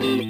Mm-hmm.